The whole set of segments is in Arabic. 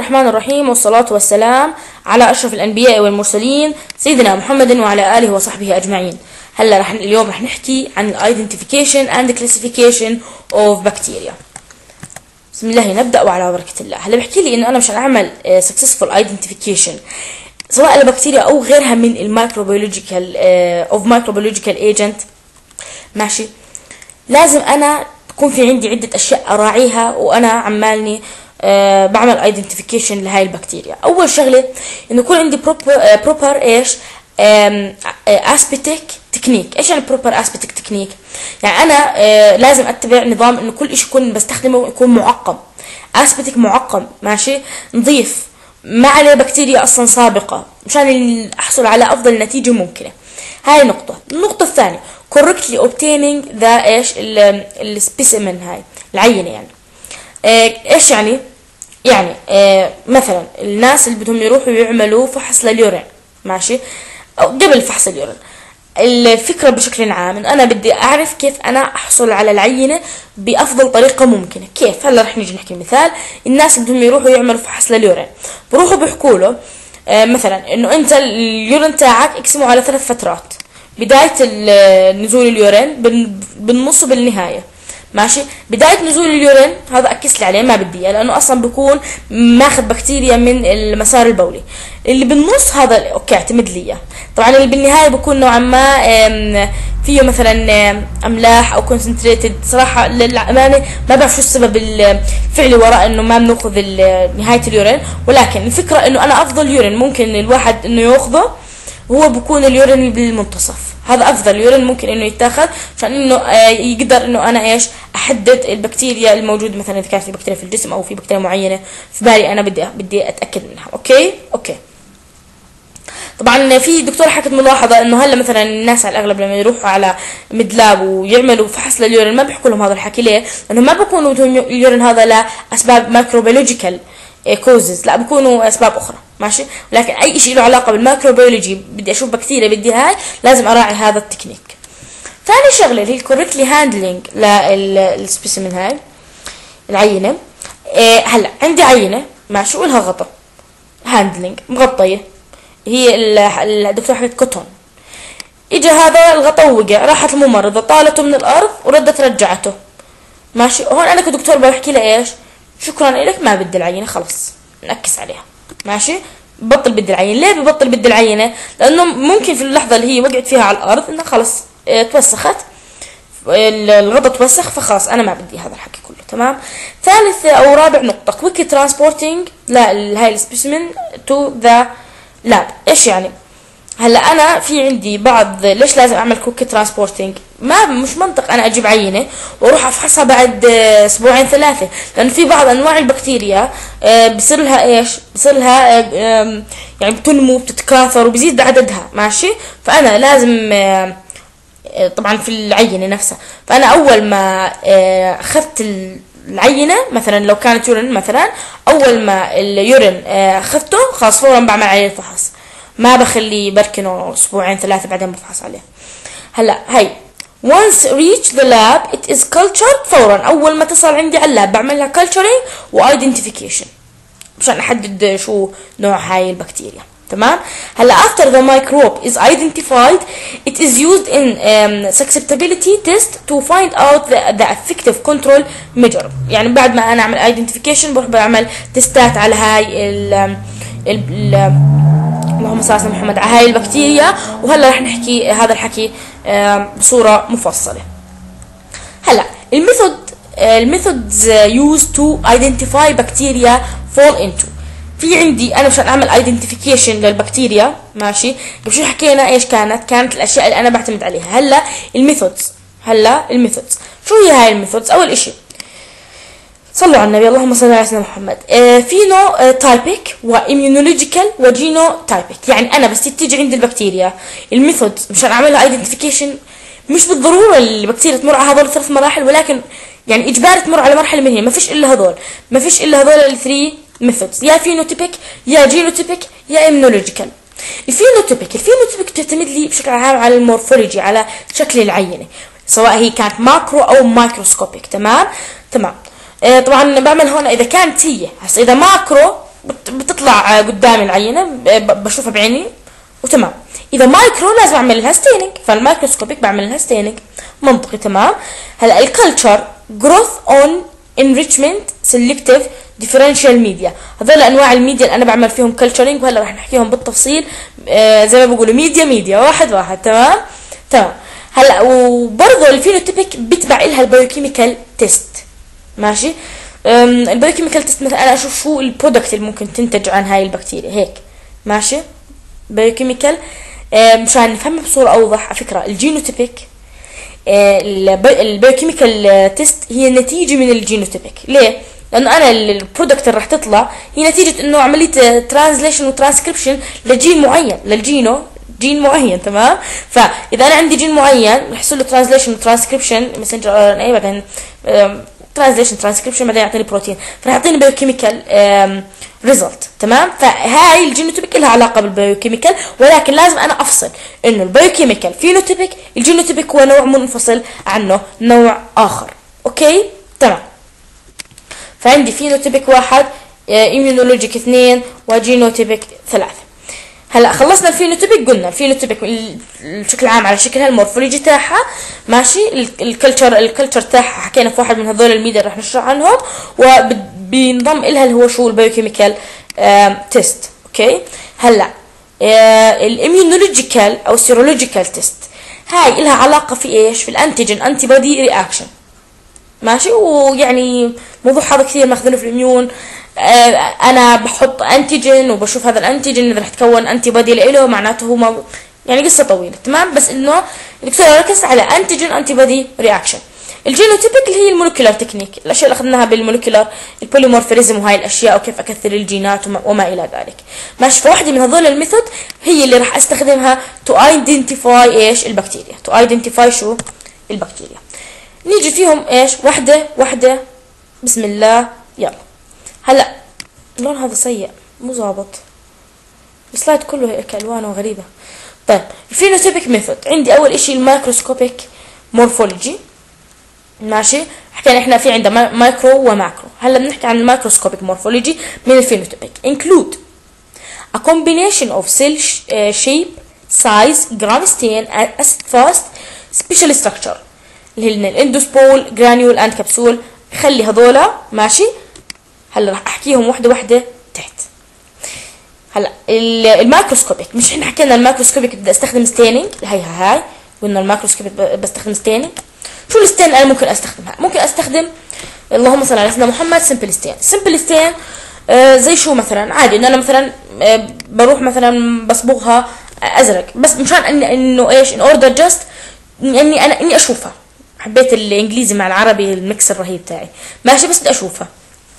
الرحمن الرحيم والصلاة والسلام على أشرف الأنبياء والمرسلين سيدنا محمد وعلى آله وصحبه أجمعين. هلا رح اليوم رح نحكي عن identification and classification of bacteria. بسم الله نبدأ وعلى بركة الله. هلا بحكي لي إنه أنا مشان أعمل آه، successful identification سواء البكتيريا أو غيرها من الميكروبيولوجيكال of microbiological agent. ماشي. لازم أنا تكون في عندي عدة أشياء أراعيها وأنا عمالني أه بعمل identification لهاي البكتيريا. أول شغلة إنه يكون عندي proper proper إيش؟ aseptic technique إيش يعني proper aseptic technique يعني أنا لازم أتبع نظام إنه كل شيء يكون بستخدمه يكون معقم. aseptic معقم ماشي؟ نظيف. ما عليه بكتيريا أصلا سابقة. مشان أحصل على أفضل نتيجة ممكنة. هاي نقطة. النقطة الثانية correctly obtaining the إيش؟ ال specimen هاي العينة يعني. آه، إيش يعني؟ يعني آه مثلا الناس اللي بدهم يروحوا يعملوا فحص لليورين ماشي؟ أو قبل فحص اليورين. الفكرة بشكل عام إنه أنا بدي أعرف كيف أنا أحصل على العينة بأفضل طريقة ممكنة. كيف؟ هلأ رح نيجي نحكي مثال. الناس اللي بدهم يروحوا يعملوا فحص لليورين. بروحوا بيحكوا له آه مثلا إنه أنت اليورين تاعك اقسمه على ثلاث فترات. بداية نزول ال urine بالنص وبالنهاية ماشي؟ بداية نزول ال urine هذا x لي عليه ما بدي لأنه أصلا بكون ماخذ بكتيريا من المسار البولي. اللي بالنص هذا okay اعتمد لي طبعا اللي بالنهاية بكون نوعا ما فيه مثلا أملاح أو concentrated صراحة للأمانة ما بعرف شو السبب الفعلي وراء إنه ما بنأخذ نهاية ال urine. ولكن الفكرة إنه أنا أفضل urine ممكن الواحد إنه يأخذه هو بكون ال urine بالمنتصف. هذا أفضل. urine ممكن إنه يتاخذ عشان انه آه، يقدر إنه أنا إيش أحدد البكتيريا الموجوده مثلا إذا كان في بكتيريا في الجسم أو في بكتيريا معينة في بالي أنا بدي بدي أتأكد منها. okay؟ okay. طبعا في دكتور حكت ملاحظة إنه هلأ مثلا الناس على الأغلب لما يروحوا على MedLab ويعملوا فحص لل urine ما بيحكوا لهم هذا الحكي ليه؟ لأنه ما بيكونوا ال urine هذا لأسباب microbiological causes لا بيكونوا أسباب أخرى. ماشي؟ لكن أي شيء له علاقة بال microbiology بدي أشوف بكتيريا بدي هاي لازم أراعي هذا التكنيك. ثاني شغلة اللي هي ال correctly handling لل specimen هاي العينة. إيه هلا عندي عينة ماشي ولها غطا. handling مغطية. هي الدكتور حكت cotton. اجى هذا الغطا وقع راحت الممرضة طالته من الأرض وردت رجعته. ماشي؟ هون أنا كدكتور بحكي له إيش شكرا لك ما بدي العينة خلص نأكس عليها. ماشي؟ بطل بدي العينة. ليه ببطل بدي العينة؟ لأنه ممكن في اللحظة اللي هي وقعت فيها على الأرض إنها خلص آه توسخت. الغطا توسخ فخلاص أنا ما بدي هذا الحكي كله. تمام؟ ثالث أو رابع نقطة. quick transporting لا هاي ال specimen to the lab إيش يعني؟ هلا أنا في عندي بعض ليش لازم أعمل quick transporting ما مش منطق أنا أجيب عينة وأروح أفحصها بعد أسبوعين ثلاثة لأنه في بعض أنواع البكتيريا آه، بصير لها إيش؟ بصير لها آه، يعني بتنمو بتتكاثر وبزيد عددها ماشي؟ فأنا لازم آه، طبعا في العينة نفسها. فأنا أول ما أخذت العينة مثلا لو كانت يورين مثلا أول ما اليورين أخذته خلاص فورا بعمل عليه الفحص. ما بخليه بركنه أسبوعين ثلاثة بعدين بفحص عليه هلا هي once reach the lab it is cultured فورا اول ما تصل عندي على اللاب بعملها culturing و identification عشان احدد شو نوع هاي البكتيريا تمام هلا after the microbe is identified it is used in um, susceptibility test to find out the, the effective control measure يعني بعد ما أنا اعمل identification بروح بعمل test ات على هاي ال, ال, ال اللهم صل على محمد على هاي البكتيريا. وهلا رح نحكي هذا الحكي بصورة مفصلة. هلا ال method ال methods used to identify bacteria fall into في عندي أنا مشان أعمل identification للبكتيريا ماشي؟ قبل شوي حكينا إيش كانت؟ كانت الأشياء اللي أنا بعتمد عليها. هلا ال methods. هلا ال methods. شو هي هاي ال methods؟ أول إشي صلوا على النبي. اللهم صل على سيدنا محمد. phenotypic و immunological و genotypic يعني أنا بس تيجي عند البكتيريا. ال method مشان اعملها identification مش بالضرورة البكتيريا تمر على هذول الثلاث مراحل ولكن يعني إجباري تمر على مرحلة من هي. ما فيش إلا هذول. ما فيش إلا هذول ال three methods يا phenotypic يا genotypic يا immunological ال phenotypic ال phenotypic بتعتمد لي بشكل عام على ال morphology على شكل العينة سواء هي كانت macro أو microscopic. تمام؟ تمام. طبعا بعمل هون إذا كانت هي هسه إذا macro بت- بتطلع قدامي العينة ب- بشوفها بعيني وتمام. إذا مايكرو لازم اعمل لها staining فال microscopic بعمل لها staining منطقي تمام. هلأ ال culture growth on enrichment selective differential media هذول أنواع الميديا اللي أنا بعمل فيهم culturing وهلأ رح نحكيهم بالتفصيل. آه زي ما بيقولوا media media واحد واحد تمام. تمام. هلأ وبرضه ال phenotypic بيتبع لها ال biochemical test ماشي؟ ال biochemical test مثلا أنا أشوف شو ال product اللي ممكن تنتج عن هاي البكتيريا هيك. ماشي؟ biochemical مشان نفهمها بصورة أوضح على فكرة ال genotypic آه، البي- ال biochemical test هي نتيجة من ال genotypic ليه؟ لأنه أنا ال- ال product اللي راح تطلع هي نتيجة إنه عملية ترانزليشن وترانسكريبشن لجين معين للجينو جين معين تمام؟ فإذا أنا عندي جين معين يصير له ترانزليشن وترانسكريبشن ماسنجر ار ان اي بعدين ترانزليشن ترانسكريبشن بعدين يعطيني بروتين. فرح يعطيني biochemical result تمام؟ فهاي ال genotypic لها علاقة بال biochemical ولكن لازم أنا أفصل إنه ال biochemical phenotypic ال genotypic هو نوع منفصل عنه نوع آخر. okay؟ تمام. فعندي phenotypic واحد immunologic اثنين و genotypic ثلاثة. هلا خلصنا ال phenotypic قلنا ال phenotypic ال- بشكل عام على شكلها ال morphology تاعها ماشي؟ ال- ال culture ال culture تاعها حكينا في واحد من هذول الميديا رح نشرح عنهم وبينضم لها اللي هو شو؟ ال biochemical test okay؟ هلا ال immunological أو ال serological test هاي لها علاقة في إيش؟ في ال antigen antibody reaction ماشي؟ ويعني موضوع هذا كثير ماخذينه في ال immune آه، أنا بحط antigen وبشوف هذا ال antigen إذا رح تكون antibody له معناته هو يعني قصة طويلة تمام؟ بس إنه الدكتور ركز على antigen antibody reaction ال genotypic اللي هي ال molecular technique الأشياء اللي أخذناها بال molecular ال polymorphism وهاي الأشياء وكيف أكثر الجينات وما, إلى ذلك. ماشي فواحدة من هذول ال method هي اللي راح أستخدمها to identify إيش؟ البكتيريا. to identify شو؟ البكتيريا. نيجي فيهم إيش؟ واحدة واحدة. بسم الله يلا. هلأ اللون هذا سيء مو ظابط. ال slide كله هيك الوانه غريبة. طيب ال phenotypic method. عندي أول إشي ال microscopic morphology. ماشي؟ حكينا إحنا في عندنا micro و macro. هلأ بنحكي عن ال microscopic morphology من ال phenotypic combination of cell sh- uh, shape size gram stain and fast special structure. اللي هن ال endospore granule and capsule خلي هذولا ماشي؟ هلا راح احكيهم وحدة وحدة تحت. هلا ال- ال microscopic مش إحنا حكينا ال microscopic بدي أستخدم staining هي هاي قلنا ال microscopic ب- بستخدم staining. شو ال stain أنا ممكن أستخدمها؟ ممكن أستخدم اللهم صل على سيدنا محمد simple stain. simple stain آه زي شو مثلا؟ عادي ان أنا مثلا آه بروح مثلا بصبغها أزرق. بس مشان اني إنه إيش؟ in order just إني أنا إني أشوفها. حبيت الإنجليزي مع العربي ال mix الرهيب تاعي. ماشي بس بدي أشوفها.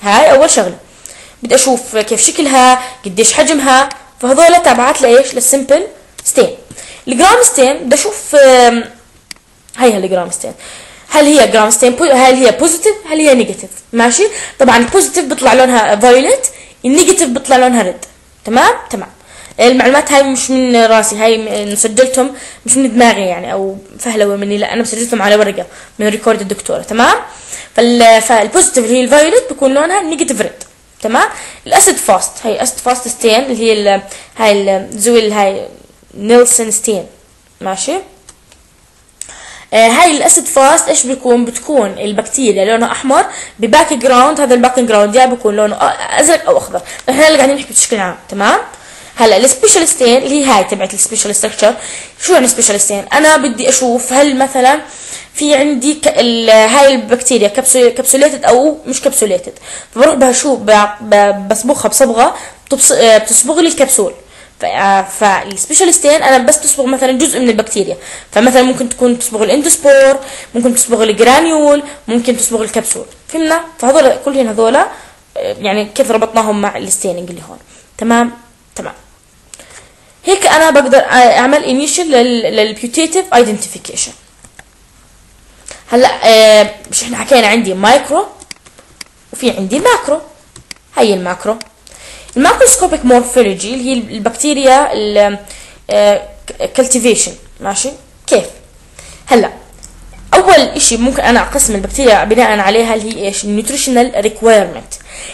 هاي أول شغلة. بدي أشوف كيف شكلها قديش حجمها. فهذول تابعات لإيش؟ لل simple stain. ال gram stain بدي أشوف هي ال gram stain. هل هي gram stain هل هي positive هل هي negative ماشي؟ طبعا ال positive بيطلع لونها violet ال negative بيطلع لونها red تمام؟ تمام. المعلومات هاي مش من راسي هاي م- مسجلتهم مش من دماغي يعني أو فهلوة مني لا أنا مسجلتهم على ورقة من record الدكتورة تمام؟ فال فال positive اللي هي ال violet بيكون لونها negative red تمام؟ ال acid fast هي acid fast stain اللي هي هاي ال Ziehl هاي Neelsen stain ماشي؟ آه، هاي ال acid fast إيش بيكون؟ بتكون البكتيريا لونها أحمر ب background هذا ال background يا بيكون لونه أزرق أو أخضر إحنا قاعدين نحكي بشكل عام تمام؟ هلا ال special stain اللي هي هاي تبعت ال special structure شو يعني special stain أنا بدي أشوف هل مثلا في عندي ك... ال... هاي البكتيريا capsule... capsulated أو مش capsulated فبروح بشوف ب... ب... بصبغها بصبغة بتبص... آه، بتصبغ لي الكبسول. آه، فال special stain أنا بس تصبغ مثلا جزء من البكتيريا. فمثلا ممكن تكون تصبغ ال endospore ممكن تصبغ ال granule ممكن تصبغ الكبسول. فهمنا فهذول كلهم هذول آه، يعني كيف ربطناهم مع ال staining اللي هون. تمام؟ تمام. هيك أنا بقدر أعمل initial لل putative identification هلأ آه، مش إحنا حكينا عندي مايكرو وفي عندي macro هي ال macro ال macroscopic morphology اللي هي البكتيريا cultivation ماشي؟ كيف؟ هلأ أول إشي ممكن أنا أقسم البكتيريا بناء عليها اللي هي إيش؟ ال nutritional requirement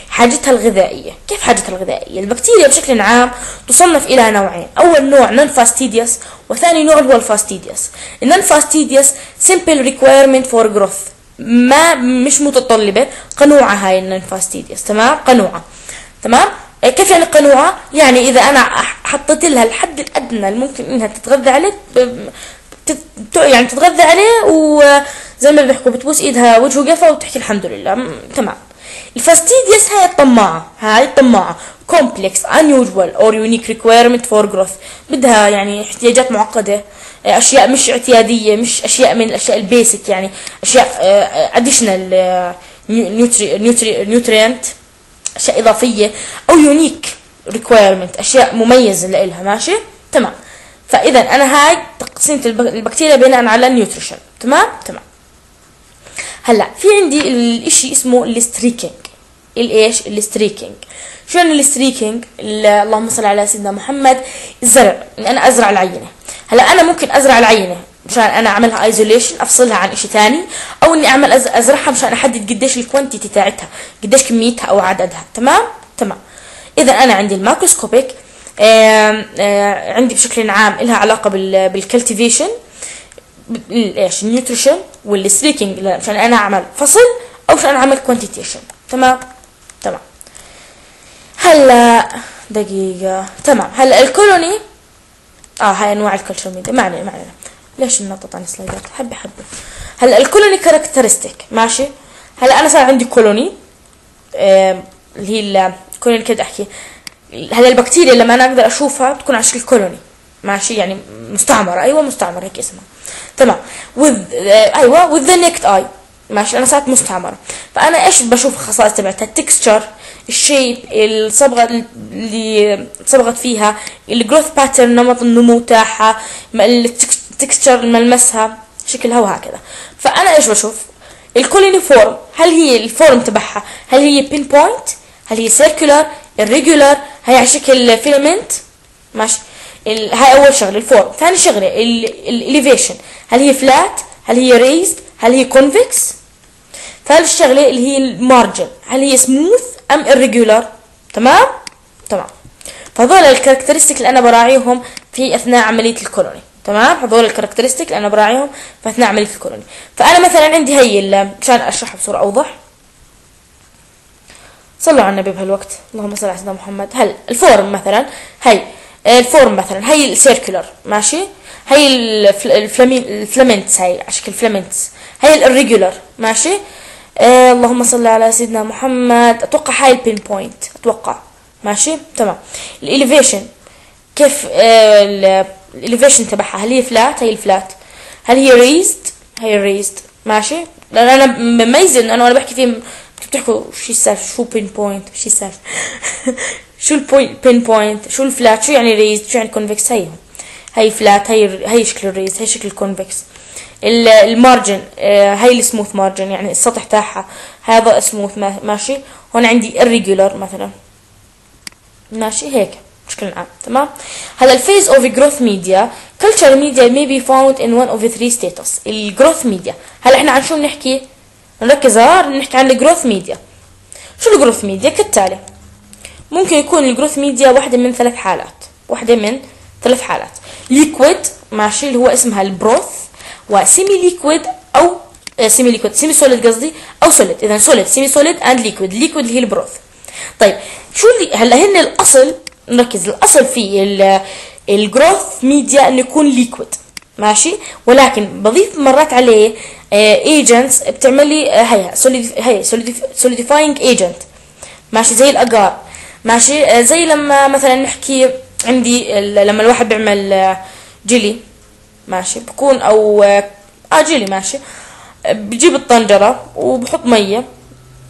حاجتها الغذائية. كيف حاجتها الغذائية؟ البكتيريا بشكل عام تصنف إلى نوعين أول نوع non-fastidious وثاني نوع هو ال fastidious ال non-fastidious simple requirement for growth ما مش متطلبة قنوعة هاي ال non-fastidious تمام؟ قنوعة. تمام؟ كيف يعني قنوعة؟ يعني إذا أنا حطيت لها الحد الأدنى الممكن إنها تتغذى عليه يعني تتغذى عليه وزي ما بيحكوا بتبوس إيدها وجه وقفا وتحكي الحمد لله. تمام. ال fastidious هاي الطماعة. هاي الطماعة. Complex unusual or unique requirement for growth. بدها يعني احتياجات معقدة. أشياء مش اعتيادية مش أشياء من الأشياء ال basic يعني. أشياء additional nutrient. أشياء إضافية أو unique requirement. أشياء مميزة لإلها. ماشي؟ تمام. فإذا أنا هاي تقسيمة البكتيريا بناء على ال nutrition. تمام؟ تمام. هلأ في عندي الإشي اسمه ال streaking. الايش ال streaking. شو يعني ال streaking اللهم صل على سيدنا محمد. الزرع. اني أنا أزرع العينة. هلأ أنا ممكن أزرع العينة مشان أنا أعملها isolation أفصلها عن إشي ثاني أو إني أعمل أزرعها مشان أحدد قديش ال quantity تاعتها قديش كميتها أو عددها. تمام؟ تمام. إذا أنا عندي ال macroscopic عندي بشكل عام لها علاقة بال cultivation إيش ال nutrition وال streaking عشان أنا أعمل فصل أو عشان أعمل quantitation تمام؟ تمام. هلا دقيقة. تمام. هلا ال colony آه هاي أنواع ال culture media ما علينا ما علينا. ليش ننطط عن ال slideات حبة حبة هلا ال colony characteristic ماشي؟ هلا أنا صار عندي colony آه اللي هي ال colony كده أحكي. هلا البكتيريا لما أنا أقدر أشوفها بتكون على شكل colony ماشي؟ يعني مستعمرة. أيوه مستعمرة. هيك اسمها. تمام. with uh, أيوه with the naked eye. ماشي؟ أنا صارت مستعمرة. فأنا إيش بشوف الخصائص تبعتها؟ ال texture ال shape الصبغة اللي صبغت فيها ال growth pattern نمط النمو تاعها ال texture ملمسها شكلها وهكذا. فأنا إيش بشوف؟ ال colony form هل هي ال form تبعها؟ هل هي pinpoint هل هي circular irregular هي على شكل filament ماشي هاي أول شغلة ال form ثاني شغلة ال elevation هل هي flat هل هي raised هل هي convex ثالث شغلة اللي هي ال margin. هل هي سموث أم irregular تمام؟ تمام. فهذول ال characteristic اللي أنا براعيهم في أثناء عملية ال colony. تمام؟ هذول ال characteristic اللي أنا براعيهم في أثناء عملية ال colony. فأنا مثلا عندي هي مشان أشرحها بصورة أوضح. صلوا على النبي بهالوقت. اللهم صل على سيدنا محمد. هل ال form مثلا هي ال form مثلا هي ال circular ماشي؟ هي ال filaments هي على شكل filaments هي ال irregular ماشي؟ آه اللهم صل على سيدنا محمد. أتوقع هاي ال pinpoint أتوقع. ماشي؟ تمام. ال elevation كيف آه ال elevation تبعها؟ هل هي flat هي ال flat هل هي raised هي ال raised ماشي؟ لأن أنا مميزه انه أنا بحكي فيه بتحكوا شو السالفة شو pinpoint شو السالفة شو ال point pinpoint شو ال flat شو يعني raised شو يعني convex هي هي flat هي هي شكل ال raised هي شكل ال convex ال margin هي ال smooth margin يعني السطح تاعها هذا سموث ماشي هون عندي irregular مثلا ماشي هيك بشكل عام تمام هلا ال phase of growth media culture media may be found in one of three status. ال growth media هلا إحنا عن شو بنحكي نركز نحكي عن ال growth media. شو ال growth media؟ كالتالي ممكن يكون ال growth media واحدة من ثلاث حالات واحدة من ثلاث حالات. liquid ماشي اللي هو اسمها ال broth و semi liquid أو semi liquid semi solid قصدي أو solid. اذا solid semi solid and liquid. liquid اللي هي ال broth. طيب شو اللي هلا هن الأصل نركز الأصل في ال growth media إنه يكون liquid ماشي؟ ولكن بضيف مرات عليه agents آه، بتعمل لي آه، هي هي solidifying agent ماشي زي الاجار ماشي آه، زي لما مثلا نحكي عندي لما الواحد بيعمل جيلي. ماشي بكون أو آه جيلي ماشي. بجيب الطنجرة وبحط مية.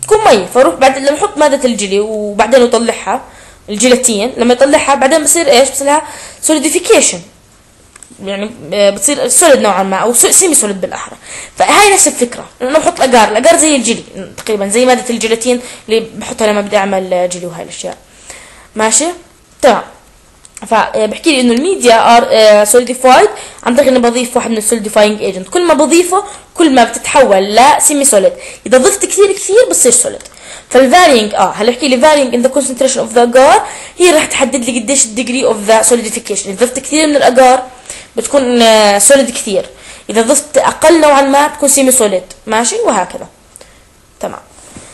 تكون مية فأروح بعد لما أحط مادة الجيلي وبعدين أطلعها الجيلاتين لما يطلعها بعدين بصير إيش؟ بصير لها solidification يعني آه، بتصير solid نوعا ما أو semi solid بالأحرى. فهاي نفس الفكرة. أنا بحط ال agar ال agar زي الجيلي تقريبا زي مادة الجيلاتين اللي بحطها لما بدي أعمل جيلي وهاي الأشياء. ماشي؟ تمام. فبحكي لي إنه ال media are solidified عن طريق اني بضيف واحد من ال solidifying agent كل ما بضيفه كل ما بتتحول ل semi solid إذا ضفت كثير كثير بتصير solid فال varying آه هلا احكي لي varying in the concentration of the agar هي راح تحدد لي قديش ال degree of the solidification إذا ضفت كثير من الاجار بتكون solid كثير إذا ضفت أقل نوعا ما بتكون semi solid ماشي؟ وهكذا. تمام.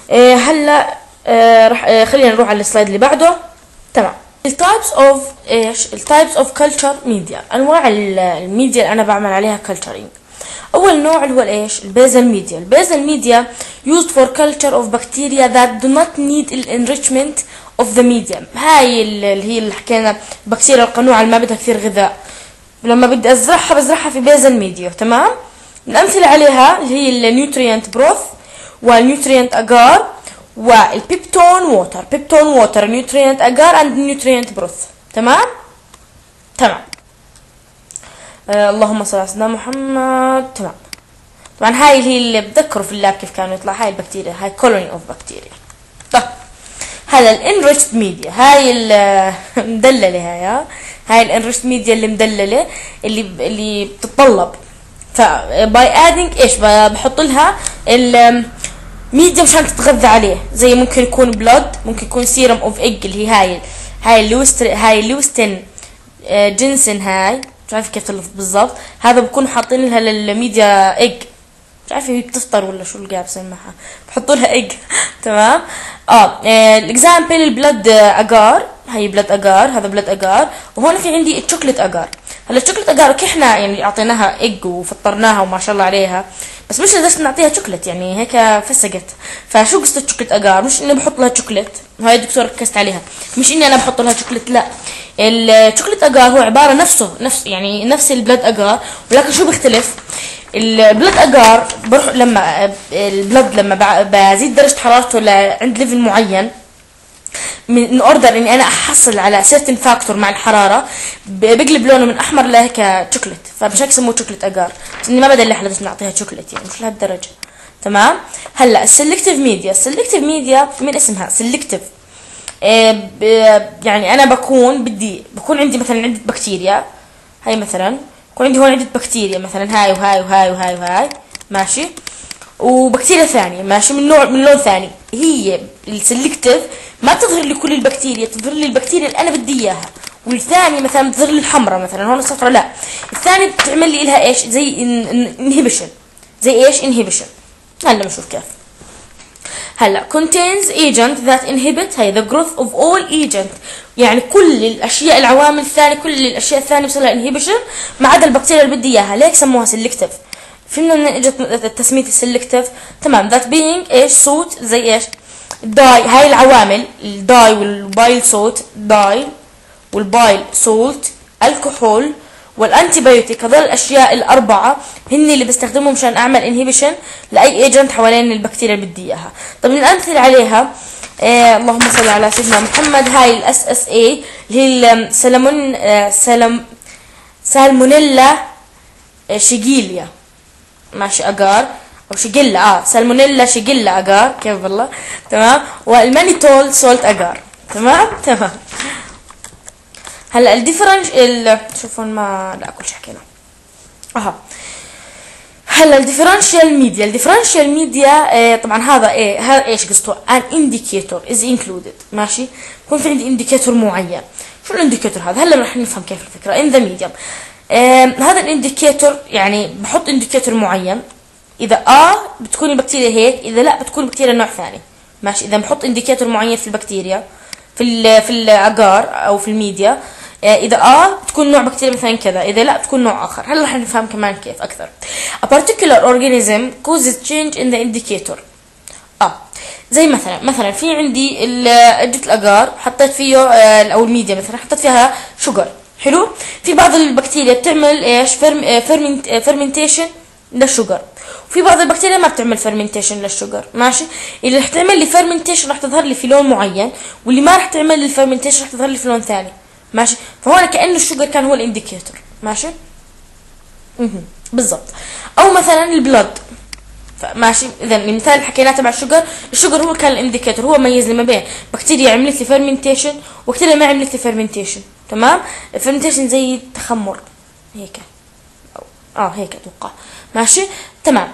إيه هلأ آه آه خلينا نروح على ال slide اللي بعده. تمام. ال types of إيش ال types of culture media أنواع الميديا اللي أنا بعمل عليها culturing أول نوع اللي هو الايش ال basal media. ال basal media used for culture of bacteria that do not need enrichment of the medium. هاي اللي هي اللي حكينا البكتيريا القنوعة اللي ما بدها كثير غذاء. لما بدي أزرعها بزرعها في basal media تمام؟ الأمثلة عليها اللي هي ال nutrient broth وال nutrient agar وال peptone water peptone water nutrient agar and nutrient broth تمام؟ تمام. آه اللهم صل على سيدنا محمد. تمام. طبعا هاي اللي هي اللي بتذكروا في ال lab كيف كانوا يطلع هاي البكتيريا هاي colony of بكتيريا طيب. هذا ال enriched media. هاي المدلله هاي ها؟ هاي ال enriched media اللي مدللة اللي اللي بتتطلب. ف by adding إيش؟ بحط لها الميديا مشان تتغذى عليه. زي ممكن يكون blood ممكن يكون serum or egg اللي هي هاي هاي ال Löwenstein هاي ال Löwenstein Jensen هاي. مش عارف كيف تلفظ بالضبط. هذا بكون حاطين لها لل media egg مش عارفه هي بتفطر ولا شو بصير معها بحطوا لها ايج تمام؟ آه ال example ال blood agar هي blood agar هذا blood agar وهون في عندي ال chocolate agar هلا ال chocolate agar إحنا يعني أعطيناها ايج وفطرناها وما شاء الله عليها؟ بس مش لازم نعطيها شوكليت يعني هيك فسقت. فشو قصة ال chocolate agar مش إني بحط لها شوكليت هاي الدكتور ركزت عليها. مش إني أنا بحط لها شوكليت لا. ال chocolate agar هو عبارة نفسه نفس يعني نفس ال blood agar ولكن شو بيختلف؟ ال blood agar بروح لما ال blood لما بزيد درجة حرارته لعند level معين من order إني أنا أحصل على certain factor مع الحرارة بقلب لونه من أحمر لهيك شوكليت فمش هيك سموه chocolate agar بس إني ما بدلع لازم نعطيها شوكليت يعني مش لهالدرجة. تمام؟ هلأ ال selective media ال selective media من اسمها؟ selective إيه يعني أنا بكون بدي بكون عندي مثلا عدة بكتيريا هاي مثلا بكون عندي هون عدة بكتيريا مثلا هاي وهاي وهاي وهاي وهاي ماشي؟ وبكتيريا ثانية ماشي؟ من نوع من لون ثاني. هي ال selective ما تظهر لي كل البكتيريا تظهر لي البكتيريا اللي أنا بدي إياها. والثانية مثلا بتظهر لي الحمراء مثلا هون الصفراء لا. الثانية بتعمل لي لها إيش؟ زي inhibition زي إيش؟ inhibition هلأ بنشوف كيف. هلأ contains agent that inhibit هي the growth of all agent. يعني كل الأشياء العوامل الثانية كل الأشياء الثانية بصير لها inhibition ما عدا البكتيريا اللي بدي إياها. ليك سموها selective. فهمنا من اجت تسمية ال selective تمام. that being إيش؟ salt زي إيش؟ ال dye. هاي العوامل ال dye وال bile salt dye وال bile salt الكحول وال antibiotic هذول الأشياء الأربعة هن اللي بستخدمهم مشان أعمل inhibition لأي agent حوالين البكتيريا اللي بدي إياها. طب الامثله عليها آه اللهم صل على سيدنا محمد. هاي ال SSA اللي هي السلمون آه Salm Salmonella Shigella. ماشي اجار أو شيجيلا آه Salmonella Shigella agar كيف والله تمام. وال mannitol salt agar تمام؟ تمام. هلا ال different ال شوفون ما لا كل شيء حكينا. أها. هلا ال differential media. ال differential media آه طبعا هذا إيه هذا إيش قصته؟ an indicator is included ماشي؟ يكون في عندي indicator معين. شو ال indicator هذا؟ هلا رح نفهم كيف الفكرة. in the medium هذا ال indicator يعني بحط indicator معين. إذا آه بتكون البكتيريا هيك. إذا لا بتكون البكتيريا نوع ثاني. ماشي؟ إذا بحط indicator معين في البكتيريا في في الأجار أو في الميديا إذا آه بتكون نوع بكتيريا مثلا كذا إذا لا بتكون نوع آخر. هلا رح نفهم كمان كيف أكثر. A particular organism causes change in the indicator. آه زي مثلا مثلا في عندي عده الأجار حطيت فيه أو الميديا مثلا حطيت فيها sugar حلو؟ في بعض البكتيريا بتعمل إيش؟ ferment fermentation لل sugar وفي بعض البكتيريا ما بتعمل fermentation لل sugar ماشي؟ اللي رح تعمل لي fermentation رح تظهر لي في لون معين واللي ما رح تعمل لي ال fermentation رح تظهر لي في لون ثاني. ماشي؟ فهون كأنه ال sugar كان هو ال indicator. ماشي؟ بالضبط. أو مثلا ال blood ماشي اذا المثال اللي حكيناه تبع ال sugar ال sugar هو كان ال indicator. هو ميز لي ما بين بكتيريا عملت لي fermentation وبكتيريا ما عملت لي fermentation تمام؟ ال fermentation زي التخمر. هيك. آه هيك أتوقع. ماشي؟ تمام.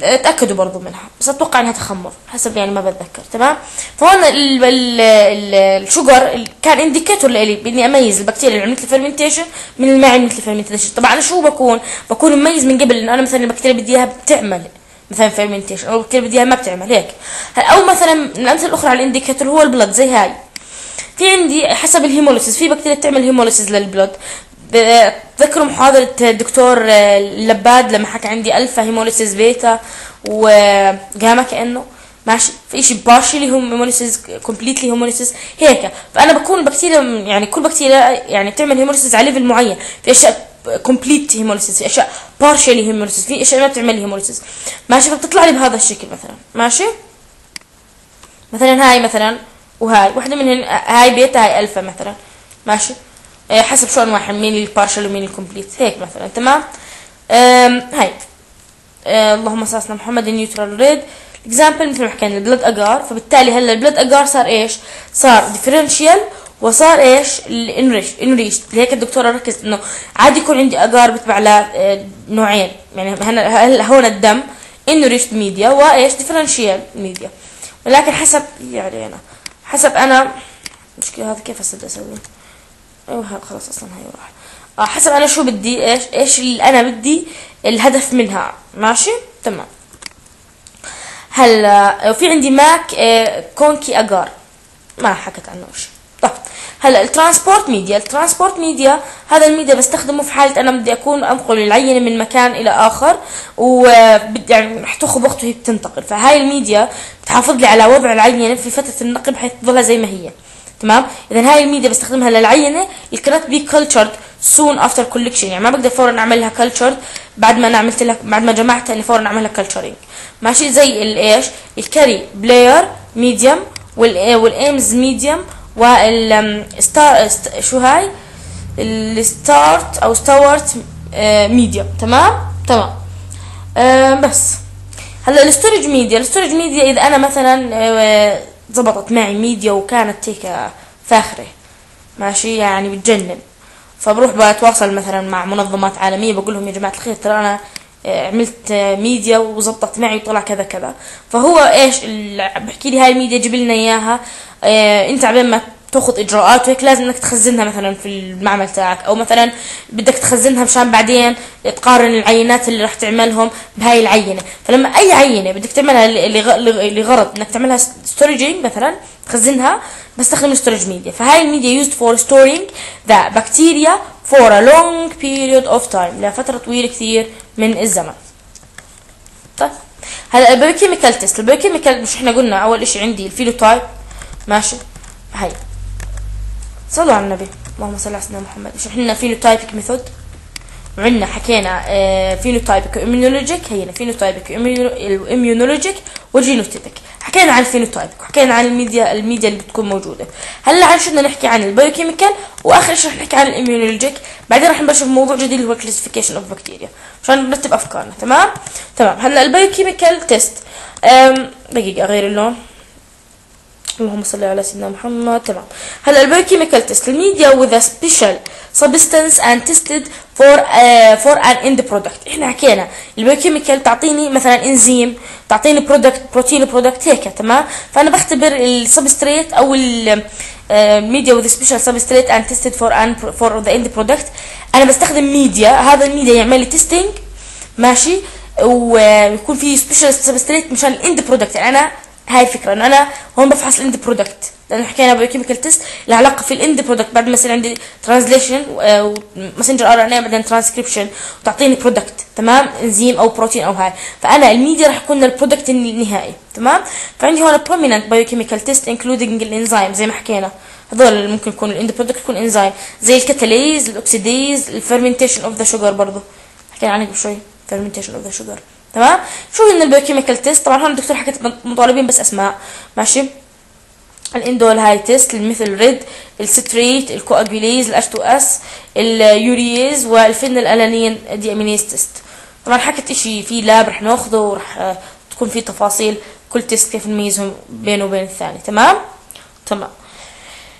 تأكدوا برضو منها بس أتوقع إنها تخمر حسب يعني ما بتذكر تمام؟ فهون ال sugar كان indicator لي بإني أميز البكتيريا اللي عملت لي fermentation من اللي ما عملت لي fermentation طبعا أنا شو بكون؟ بكون مميز من قبل انه أنا مثلا البكتيريا بدي إياها بتعمل مثلا fermentation أو البكتيريا بدي إياها ما بتعمل هيك. أو مثلا الأمثلة الأخرى على ال indicator هو ال blood زي هاي. في عندي حسب ال hemolysis في بكتيريا بتعمل hemolysis لل blood تذكروا محاضرة الدكتور اللباد لما حكى عندي alpha hemolysis beta و gamma كأنه ماشي في شيء partially hemolysis completely hemolysis هيك. فأنا بكون بكتيريا يعني كل بكتيريا يعني بتعمل hemolysis على level معين. في أشياء complete hemolysis في أشياء partially hemolysis في أشياء ما بتعمل hemolysis. ماشي فبتطلع لي بهذا الشكل مثلا. ماشي؟ مثلا هاي مثلا وهاي واحدة من هاي بيتا هاي الفا مثلا. ماشي؟ حسب شو انواع مين ال partial ومين ال complete هيك مثلا تمام؟ هاي. أه اللهم صل على محمد neutral red example مثل ما حكينا ال blood agar فبالتالي هلا ال blood agar صار إيش؟ صار differential وصار إيش؟ ال enrich enrich لهيك الدكتورة ركزت إنه عادي يكون عندي اجار بتبع ل نوعين. يعني هلا هون الدم enriched media وايش differential media ولكن حسب يعني أنا حسب أنا مشكلة هذا كيف هسه بدي أيوه خلاص أصلا هاي راح. آه حسب أنا شو بدي إيش إيش اللي أنا بدي الهدف منها. ماشي؟ تمام. هلا في عندي Mac آه Conkey agar ما حكت عنه شيء. طيب هلا ال transport media. ال transport media هذا الميديا بستخدمه في حالة أنا بدي أكون أنقل العينة من مكان إلى آخر و يعني رح تأخذ وقت وهي بتنتقل. فهاي الميديا بتحافظ لي على وضع العينة في فترة النقل بحيث تضلها زي ما هي. تمام؟ اذا هاي الميديا بستخدمها للعينة اللي كانت be cultured soon after collection يعني ما بقدر فورا أعمل لها cultured بعد ما أنا عملت لها بعد ما جمعتها إني فورا أعمل لها culturing ماشي؟ زي الايش ال Cary Blair medium وال Amies medium والستار شو هاي؟ ال Stuart أو Stuart media تمام؟ تمام. آه بس. هلأ ال storage media ال storage media إذا أنا مثلا آه ضبطت معي ميديا وكانت هيك فاخرة. ماشي؟ يعني بتجنن. فبروح بتواصل مثلا مع منظمات عالمية بقول لهم يا جماعة الخير ترى أنا عملت ميديا وزبطت معي وطلع كذا كذا. فهو إيش بحكي لي هاي الميديا جيب لنا إياها. آه أنت عبين ما تاخذ إجراءات وهيك لازم انك تخزنها مثلا في المعمل تاعك أو مثلا بدك تخزنها مشان بعدين تقارن العينات اللي راح تعملهم بهاي العينة. فلما أي عينة بدك تعملها لغرض إنك تعملها storaging مثلا تخزنها بستخدم storage media فهاي ال media used for storing the bacteria for a long period of time لفترة طويلة كثير من الزمن. طيب هلا ال biochemical test. ال biochemical مش إحنا قلنا أول إشي عندي ال phenotype ماشي؟ هاي. صلوا على النبي. اللهم صل على سيدنا محمد. مش إحنا phenotypic method وعندنا حكينا phenotypic و immunologic هينا phenotypic و immunologic و genotypic حكينا عن ال phenotypic وحكينا عن ال media ال media اللي بتكون موجودة. هلا عن شو بدنا نحكي؟ عن ال biochemical وآخر شيء رح نحكي عن ال immunologic بعدين رح نبلش بموضوع جديد اللي هو classification of bacteria عشان نرتب أفكارنا تمام؟ تمام. هلا ال biochemical test دقيقة اغير اللون. اللهم صل على سيدنا محمد. تمام. هلا ال biochemical test ال media special substance and tested for uh, for an end product. إحنا حكينا ال biochemical تعطيني مثلا إنزيم تعطيني product بروتين product هيك تمام؟ فأنا بختبر ال substrate أو ال media a special substrate and tested for an for the end product. أنا بستخدم ميديا هذا الميديا يعمل لي testing ماشي؟ ويكون في special substrate مشان ال end product يعني أنا هاي الفكرة إنه أنا هون بفحص ال end product لأنه حكينا biochemical test العلاقة في ال end product بعد ما يصير عندي translation و messenger RNA بعدين ترانسكريبشن وتعطيني برودكت تمام؟ انزيم أو بروتين أو هاي. فأنا الميديا راح يكون ال product النهائي تمام؟ فعندي هون prominent biochemical test including ال enzyme زي ما حكينا. هذول ممكن يكون ال end product يكون انزيم زي ال catalase ال oxidase ال fermentation of the sugar برضه حكينا عنه بشوي fermentation of the sugar تمام؟ شو هن ال biochemical test؟ طبعا هون الدكتور حكت مطالبين بس أسماء ماشي؟ ال indole هاي test ال methyl red ال citrate ال coagulase ال H2S ال urease وال phenylalanine deaminase test. طبعا حكت إشي في lab رح ناخذه ورح تكون في تفاصيل كل test كيف نميزهم بينه وبين الثاني. تمام؟ تمام.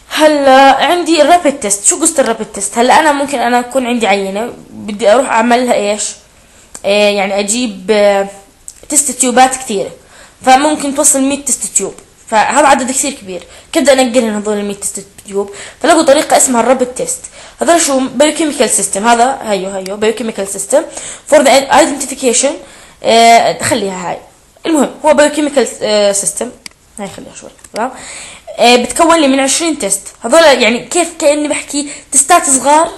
هلا عندي ال rapid test. شو قصة ال rapid test؟ هلا أنا ممكن أنا أكون عندي عينة بدي أروح أعملها إيش؟ يعني أجيب آه، test تيوبات كثيرة. فممكن توصل 100 test tube. فهذا عدد كثير كبير. كيف بدي أنقلهم هذول ال 100 test tube؟ فلقوا طريقة اسمها ال rapid test هذول شو؟ biochemical system هذا هيو هيو biochemical system for the identification خليها هاي. المهم هو biochemical system هاي خليها شوي تمام؟ آه، بتكون لي من 20 test هذول يعني كيف كأني بحكي تستات صغار آه،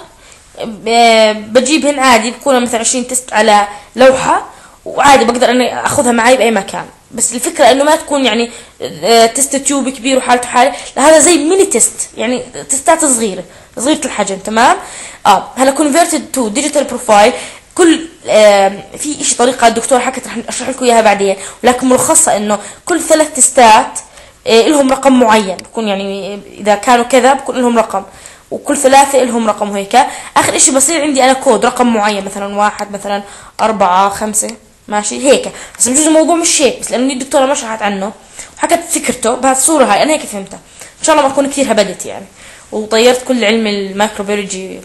بجيبهن عادي بكونوا مثلا 20 test على لوحة وعادي بقدر إني أخذها معي بأي مكان. بس الفكرة إنه ما تكون يعني آه، test tube كبير وحالته حالة. هذا زي mini test يعني تيستات صغيرة صغيرة الحجم تمام؟ آه هلا converted to digital profile كل آه في شيء طريقة الدكتور حكت رح أشرح لكم إياها بعدين. ولكن ملخصه إنه كل ثلاث تستات آه لهم رقم معين. بكون يعني إذا كانوا كذا بكون لهم رقم. وكل ثلاثة لهم رقم وهيك آخر إشي بصير عندي أنا كود رقم معين مثلا واحد مثلا أربعة خمسة ماشي؟ هيك. بس بجوز الموضوع مش هيك بس لأنه الدكتورة ما شرحت عنه وحكت فكرته بهالصورة هاي. أنا هيك فهمتها. إن شاء الله ما أكون كثير هبدت يعني. وطيرت كل علم ال microbiology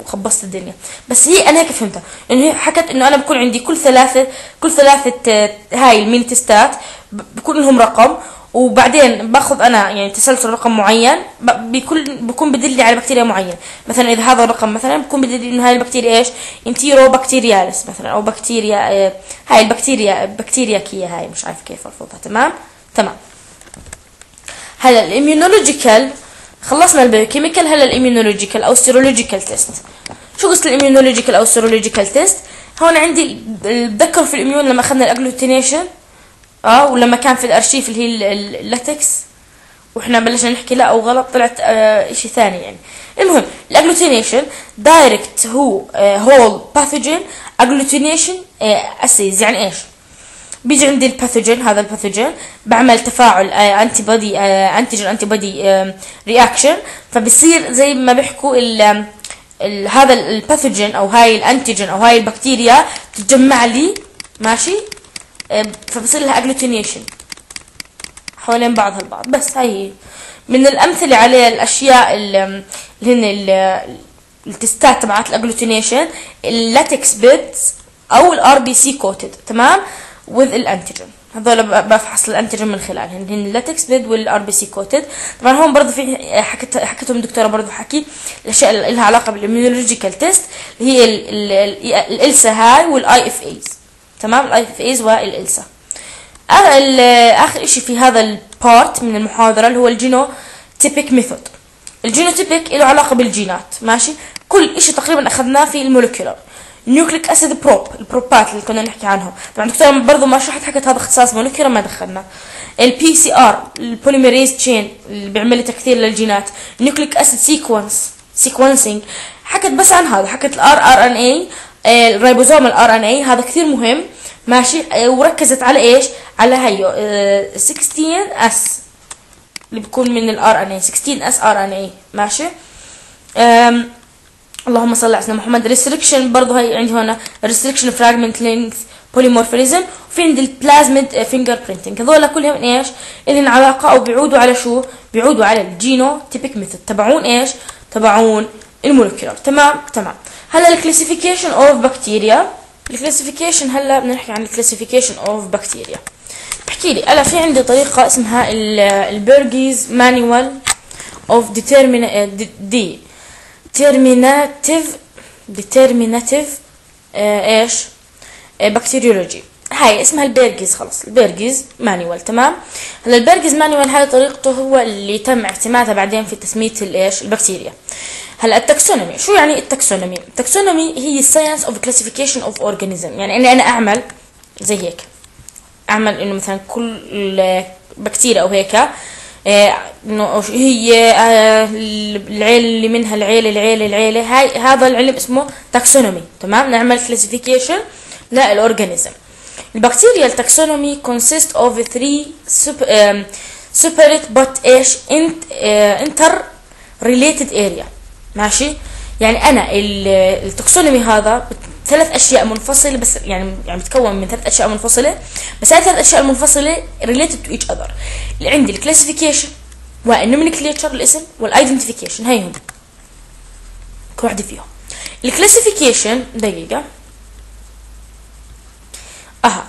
وخبصت الدنيا. بس هي أنا هيك فهمتها. إنه هي حكت إنه أنا بكون عندي كل ثلاثة كل ثلاثة آه، هاي الميني تيستات بكون لهم رقم. وبعدين باخذ أنا يعني تسلسل رقم معين بكل بكون بدل لي على بكتيريا معينه مثلا إذا هذا الرقم مثلا بكون بدل لي إنه هاي البكتيريا إيش؟ Enterobacterales مثلا أو بكتيريا آه، هاي البكتيريا بكتيريا كيا هاي مش عارف كيف ألفظها. تمام؟ تمام. هلا ال immunological خلصنا ال biochemical. هلا ال immunological أو serological test. شو قصه ال immunological أو serological test؟ هون عندي بتذكر في ال immune لما أخذنا ال agglutination آه ولما كان في ال RF اللي هي اللاتكس وإحنا بلشنا نحكي لا أو غلط طلعت آه شيء ثاني يعني. المهم ال agglutination direct هو whole pathogen agglutination assays يعني إيش؟ بيجي عندي ال pathogen هذا ال pathogen بعمل تفاعل antibody antigen antibody reaction فبصير زي ما بيحكوا ال هذا ال pathogen أو هاي ال antigen أو هاي البكتيريا تتجمع لي ماشي؟ فبصير لها agglutination حوالين بعضها البعض. بس هاي من الأمثلة على الأشياء اللي هن التستات تبعت ال agglutination ال latex beads أو ال RBC coated تمام؟ with ال antigen هذول بفحص ال antigen من خلالهم. هن ال latex bead وال RBC coated طبعا هون برضه في حكت حكتهم الدكتوره برضه حكي. الأشياء اللي لها علاقة بال immunological test اللي هي ال ELISA هاي وال IFAs تمام؟ ال IF وال ELISA آخر إشي في هذا ال part من المحاضرة اللي هو ال genotypic method. ال genotypic له علاقة بالجينات ماشي؟ كل إشي تقريبا أخذناه في ال molecular. nucleic acid probe البروبات اللي كنا نحكي عنهم. طبعا الدكتور برضه ما شرحت حكت هذا اختصاص molecular ما دخلنا. ال PCR ال polymerase chain اللي بيعمل تكثير للجينات. nucleic acid sequence sequencing حكت بس عن هذا حكت ال rRNA ال ribosome ال RNA هذا كثير مهم. ماشي؟ آه، وركزت على إيش؟ على هيو 16 آه، S اللي بيكون من ال RNA 16 S RNA ماشي؟ اللهم صل على سيدنا محمد. restriction برضه هي عندي هنا restriction fragment length polymorphism وفي عندي ال plasmid fingerprinting هذول كلهم إيش؟ اللي علاقة أو بيعودوا على شو؟ بيعودوا على ال genotypic method تبعون إيش؟ تبعون ال molecular تمام؟ تمام. هلا ال classification of بكتيريا ال classification هلا بدنا نحكي عن ال classification of بكتيريا بحكي لي أنا في عندي طريقة اسمها ال Bergey's Manual of the determinative آه إيش؟ آه bacteriology هاي اسمها ال Bergey's خلص ال Bergey's Manual تمام؟ هلا ال Bergey's Manual هاي طريقته هو اللي تم اعتمادها بعدين في تسميه الايش البكتيريا. هلا ال taxonomy. شو يعني ال taxonomy؟ ال taxonomy هي ال science of classification of organism يعني إني أنا أعمل زي هيك. أعمل إنه مثلا كل بكتيريا أو هيك آه، إنه هي آه، العيله اللي منها العيلة العيلة العيلة هاي هذا العلم اسمه taxonomy تمام؟ نعمل classification لل organism البكتيريا ال taxonomy consist of three separate but إيش interrelated area ماشي؟ يعني أنا ال taxonomy هذا ثلاث أشياء منفصلة بس يعني يعني بتكون من ثلاث أشياء منفصلة بس هاي الثلاث أشياء المنفصله related to each other. اللي عندي ال classification وال nomenclature الاسم وال identification هيهم كل واحدة فيهم. ال classification دقيقة. أها.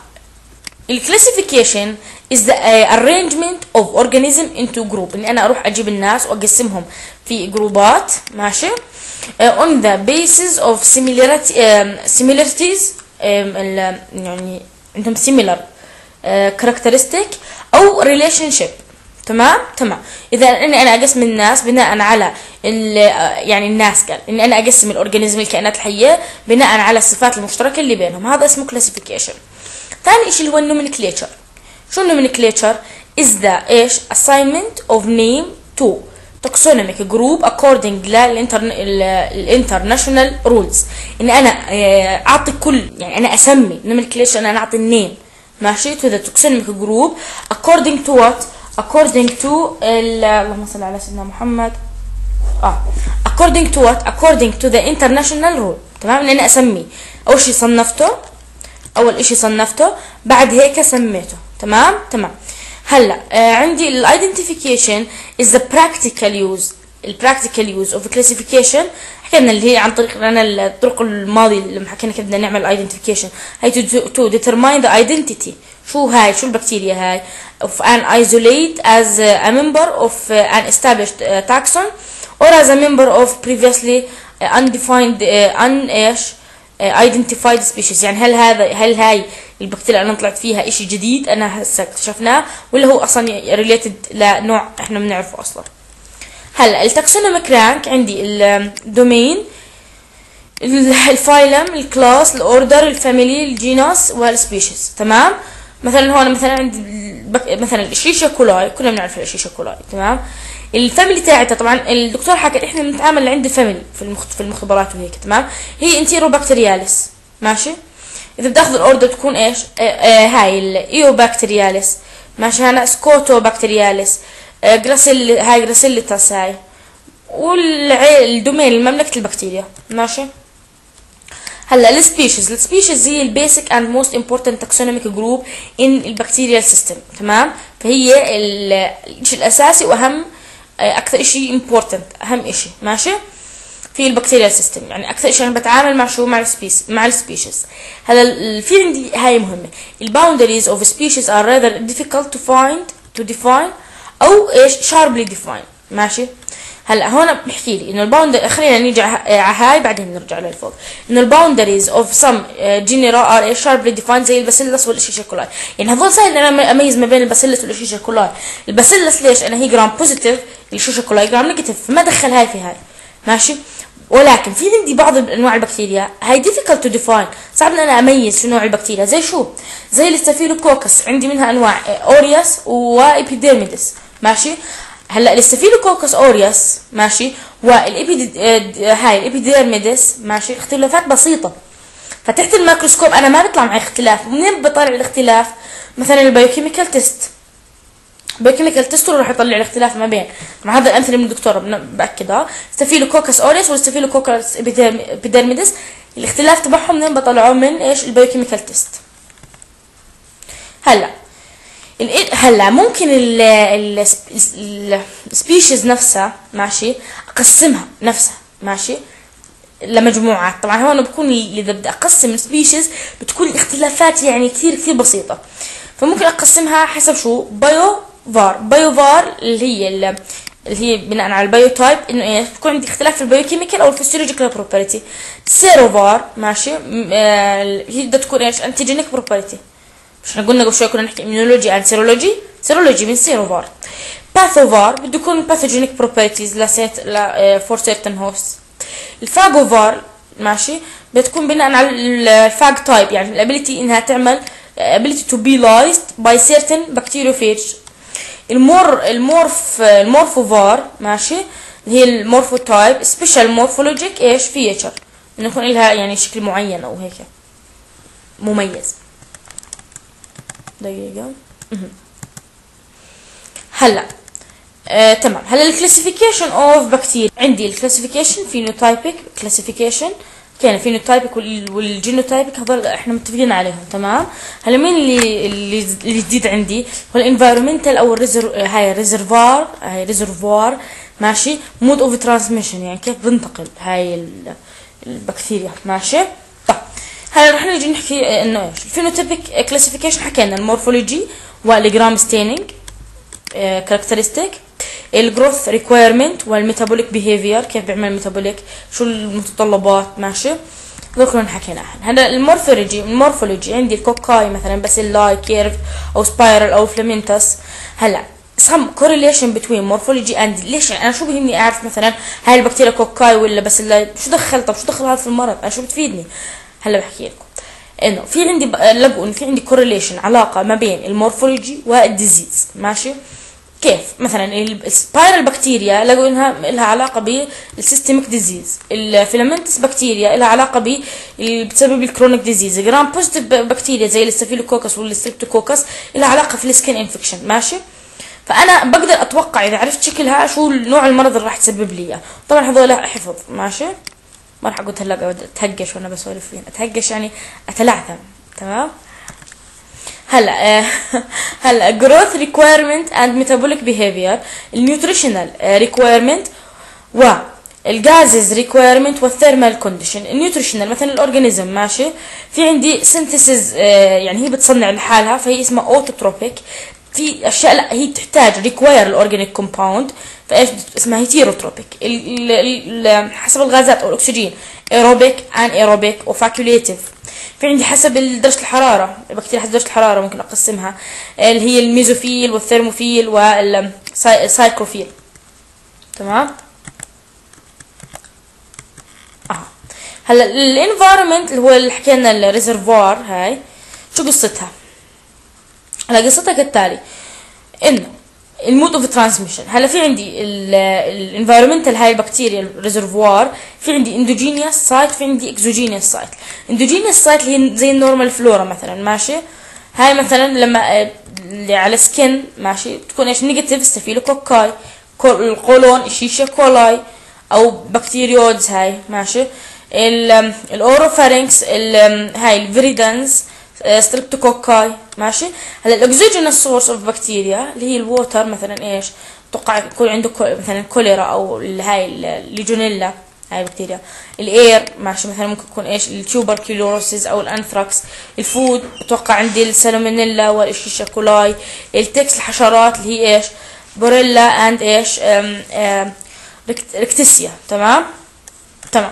ال classification is the uh, arrangement of organism into group. ان أنا أروح أجيب الناس وأقسمهم في groupات ماشي؟ Uh, on the basis of um, similarities يعني عندهم similar characteristic أو relationship. تمام؟ تمام. إذا إني أنا أقسم الناس بناء على يعني الناس قال. إني أنا أقسم ال organism الكائنات الحية بناء على الصفات المشتركة اللي بينهم. هذا اسمه classification. ثاني شيء اللي هو ال nomenclature شو ال nomenclature is the إيش assignment of name to taxonomic group according لل international rules ان أنا آه، اعطي كل يعني أنا اسمي nomenclature أنا اعطي ال name ماشي to the taxonomic group according to what according to ال- اللهم صل على سيدنا محمد آه according to what according to the international rule تمام ان أنا اسمي اول شيء صنفته اول اشي صنفته بعد هيك سميته تمام؟ تمام. هلا آه عندي ال identification is the practical use ال practical use of classification حكينا اللي هي عن طريق أنا الطرق الماضي لما حكينا كيف بدنا نعمل identification هي to, determine the identity. شو هاي؟ شو البكتيريا هاي؟ Of an isolate as a member of uh, an established uh, taxon or as a member of previously uh, undefined unidentified species يعني هل هذا هل هاي البكتيريا اللي أنا طلعت فيها إشي جديد أنا هسه اكتشفناه ولا هو أصلا related لنوع إحنا بنعرفه أصلا. هلأ ال taxonomic rank عندي ال domain الفايلم الكلاس الأوردر الفاميلي الجينوس والسبيشيز تمام؟ مثلا هون مثلا عندي. مثلا الشيشة كولاي كلنا بنعرف الشيشة كولاي. تمام؟ الفاميلي تاعتها طبعا الدكتور حكى إحنا بنتعامل عند فاميلي في المخ... في المختبرات وهيك. تمام؟ هي انتيرو بكتيرياليس ماشي؟ إذا بتاخذ الأوردر تكون إيش؟ آه آه هاي الايو بكتيرياليس ماشي هنا سكوتو بكتيرياليس آه جراسيل هاي. جراسيليتاس هاي وال domain مملكة البكتيريا. ماشي؟ هلأ ال species ال species هي ال basic and most important taxonomic group in ال bacterial system تمام؟ فهي الشيء الأساسي وأهم أكثر شيء important أهم شيء ماشي؟ في ال bacterial system يعني أكثر شيء أنا بتعامل مع شو؟ مع ال speces مع ال species هلا في عندي هاي مهمة. ال boundaries of species are rather difficult to find to define أو إيش؟ sharply define ماشي؟ هلا هون بحكي لي إنه ال boundar خلينا نيجي على هاي بعدين نرجع للفوق. إنه ال boundaries of some genera are sharply defined زي ال Bacillus وال Escherichia coli يعني هذول سهل إن أنا أميز ما بين ال Bacillus وال Escherichia coli ال Bacillus ليش؟ أنا هي gram positive ال Escherichia coli gram negative فما دخل هاي في هاي. ماشي؟ ولكن في عندي بعض أنواع البكتيريا. هاي difficult to define. صعب إن أنا أميز شو نوع البكتيريا. زي شو؟ زي ال Staphylococcus. عندي منها أنواع aureus و epidermidis. ماشي؟ هلأ ال Staphylococcus aureus ماشي؟ وال epid هاي ال epidermidis ماشي؟ اختلافات بسيطة. فتحت الميكروسكوب أنا ما بيطلع معي اختلاف. منين بطلع الاختلاف؟ مثلا ال biochemical test. ال biochemical test راح يطلع الاختلاف ما بين. مع هذا الأمثلة من الدكتوره باكدها Staphylococcus aureus وال Staphylococcus epidermidis الاختلاف تبعهم منين بطلعوه من إيش؟ ال biochemical test. هلا هلا ممكن ال species نفسها ماشي أقسمها نفسها ماشي لمجموعات. طبعا هون بكون إذا بدي أقسم ال species بتكون الاختلافات يعني كثير كثير بسيطة. فممكن أقسمها حسب شو؟ biovar biovar اللي هي اللي هي بناء على ال biotype إنه إيش بتكون عندي اختلاف في ال biochemical أو ال physiological property. serovar ماشي. آه هي بدها تكون إيش؟ antigenic property مش إحنا قلنا قبل شوي كنا نحكي immunology and serology. Serology من serovar pathovar بده يكون pathogenic properties لسيت for certain hosts. ال phagovar ماشي بتكون بناء على ال phage type يعني ال ability إنها تعمل ability to be lysed by certain bacteriophage. ال mor ال morph ال morphovar ماشي؟ اللي هي ال morphotype special morphologic إيش؟ feature إنه يكون لها يعني شكل معين أو هيك. مميز. دقيقة. هلا آه، تمام. هلا ال classification of bacteria عندي ال classification phenotypic classification كان phenotypic وال genotypic هذول إحنا متفقين عليهم تمام؟ هلا مين اللي اللي جديد عندي؟ هو ال environmental أو ال reser هاي reservoir هاي reservoir ماشي؟ mode of transmission يعني كيف بنتقل هاي البكتيريا ماشي؟ طيب هلا رح نيجي نحكي إنه إيش؟ ال phenotypic classification حكينا المورفولوجي والجرام ستيننج كاركترستيك الجروث ريكويرمنت والميتابوليك بيهيفير كيف بيعمل metabolic شو المتطلبات؟ ماشي؟ هذول كلهم حكينا هلا ال morphology ال morphology عندي ال cocci مثلا bacilli curved أو spiral أو filamentous هلا some correlation between morphology and ليش؟ يعني أنا شو بهمني أعرف مثلا هاي البكتيريا cocci ولا bacilli شو دخل طب شو دخل هذا في المرض؟ أنا شو بتفيدني؟ هلا بحكي لكم. إنه في عندي لقوا إنه في عندي correlation علاقة ما بين ال morphology وال disease ماشي؟ كيف؟ مثلا ال spiral بكتيريا لقوا إنها لها علاقة بال systemic disease ال filamentous بكتيريا لها علاقة ب بتسبب ال chronic disease gram positive بكتيريا زي ال Staphylococcus وال Streptococcus لها علاقة في ال skin infection ماشي؟ فأنا بقدر أتوقع إذا عرفت شكلها شو نوع المرض اللي راح تسبب لي طبعا هذول حفظ ماشي؟ ما راح أقول هلا اتهقش وأنا بسولف فين اتهقش يعني أتلعثم تمام؟ هلا هلا growth requirement and metabolic behavior ال nutritional requirement و ال gases requirement وال thermal condition ال nutritional مثلا ال organism ماشي؟ في عندي synthesis يعني هي بتصنع لحالها فهي اسمها autotrophic في أشياء لا هي تحتاج require ال organic compound فإيش اسمها؟ heterotrophic حسب الغازات أو الأكسجين aerobic anaerobic و facultative في عندي حسب درجة الحرارة البكتيريا حسب درجة الحرارة ممكن أقسمها. اللي هي ال mesophile وال thermophile وال psychrophile تمام؟ آه. هلا ال environment اللي هو اللي حكينا ال reservoir هاي شو قصتها؟ هلا قصتها كالتالي. إنه ال mode of transmission هلا في عندي ال environmental هاي البكتيريا ال reservoir في عندي endogenous site في عندي exogenous site endogenous site اللي هي زي ال normal flora مثلا ماشي؟ هاي مثلا لما اللي على skin ماشي؟ تكون إيش؟ negative staphylococci القولون ال Escherichia coli. أو Bacteroides هاي ماشي ال oropharynx هاي ال viridans streptococci ماشي؟ هلا ال exogenous source of بكتيريا اللي هي ال water مثلا إيش؟ توقع يكون عنده مثلا كوليرا أو هاي الليجونيلا هاي البكتيريا ال air ماشي؟ مثلا ممكن يكون إيش؟ ال tuberculosis أو الانثراكس ال food أتوقع عندي السالمونيلا والاشيشا كولاي. التكس الحشرات اللي هي إيش؟ Borrelia and إيش؟ Rickettsia تمام؟ تمام.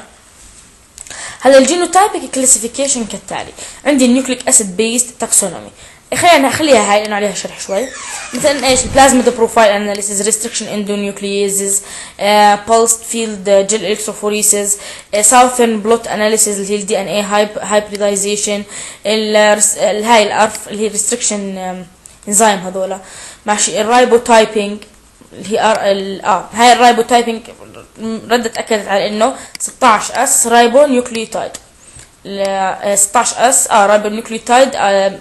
هلا ال genotypic classification كالتالي؟ عندي ال nucleic acid based taxonomy. خلينا نخليها هاي لأنه عليها شرح شوي. مثلا إيش؟ plasmid profile analysis restriction endonucleases pulsed field gel electrophoresis Southern blot analysis اللي هي ال DNA hybridization هاي ال RF اللي هي restriction enzyme هذولا. ماشي ال ribotyping اللي هي R آه هاي ال ribotyping ردت اكدت على إنه 16 S ribonucleotide. 16 S آه ribonucleotide آه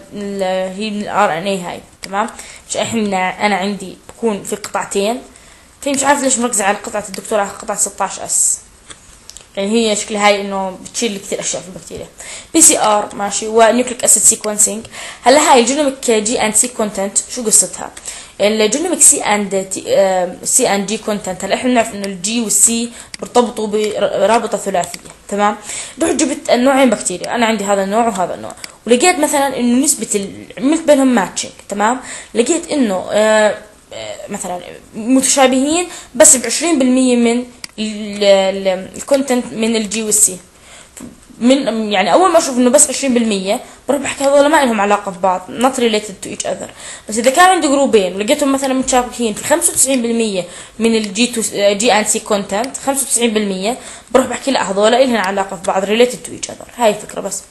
هي ال RNA هاي تمام؟ مش إحنا أنا عندي بكون في قطعتين. في مش عارف ليش مركزة على قطعة الدكتور على قطعة 16 S. يعني هي شكلها هاي إنه بتشيل كثير أشياء في البكتيريا. PCR ماشي و nucleic acid sequencing هلا هاي ال genomic G and C content شو قصتها؟ ال genomic C and C and G content هلا إحنا بنعرف إنه ال G وال C بيرتبطوا برابطة ثلاثية تمام؟ رحت جبت النوعين بكتيريا. أنا عندي هذا النوع وهذا النوع. ولقيت مثلا إنه نسبة. عملت بينهم matching تمام؟ لقيت إنه آه مثلا متشابهين بس ب 20% من ال content من ال G وال C من يعني أول ما أشوف إنه بس 20% بروح بحكي هذول ما لهم علاقة ببعض not related to each other. بس إذا كان عندي group ين ولقيتهم مثلا متشابهين في 95% من ال G to G and C content 95% بروح بحكي لا هذول لهم علاقة ببعض related to each other. هاي الفكرة بس.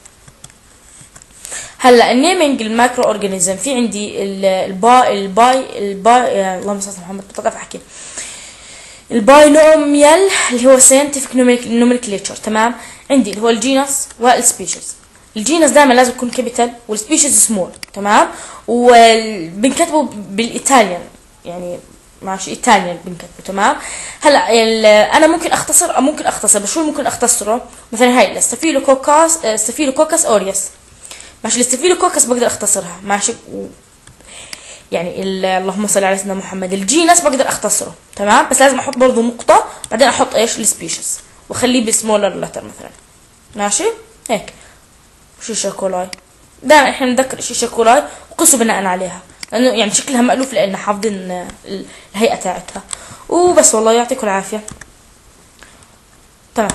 هلأ ال naming ال microorganism في عندي ال bi ال bi ال bi اللهم صل على محمد بطلع أحكي. ال binomial اللي هو scientific nomenclature تمام؟ عندي اللي هو ال genus وال species ال genus دائما لازم يكون capital وال species small تمام؟ وبنكتبه بال Italian يعني ماشي اللي بنكتبه تمام؟ هلا أنا ممكن أختصر أو ممكن أختصر بس شو ممكن أختصره؟ مثلا هاي ال Staphylococcus آه، Staphylococcus aureus ماشي ال Staphylococcus بقدر أختصرها ماشي؟ يعني ال- اللهم صل على سيدنا محمد. ال genus بقدر أختصره تمام؟ بس لازم أحط برضه نقطة بعدين أحط إيش؟ ال species واخليه ب smaller letter مثلا. ماشي؟ هيك. Escherichia coli. دائما إحنا نذكر Escherichia coli وقيسوا بناء عليها. لأنه يعني شكلها مألوف لأن حافظين الهيئة تاعتها. وبس والله يعطيكم العافية. تمام.